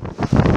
you.